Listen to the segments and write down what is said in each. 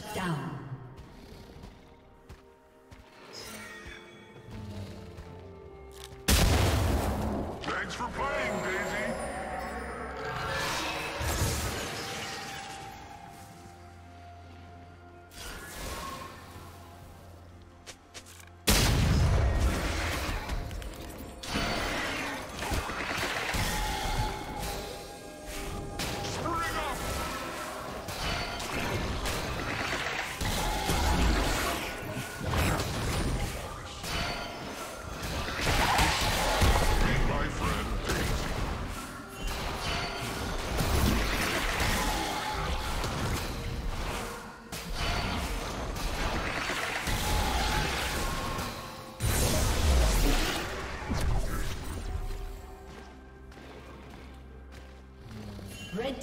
Shut down.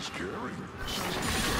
is caring.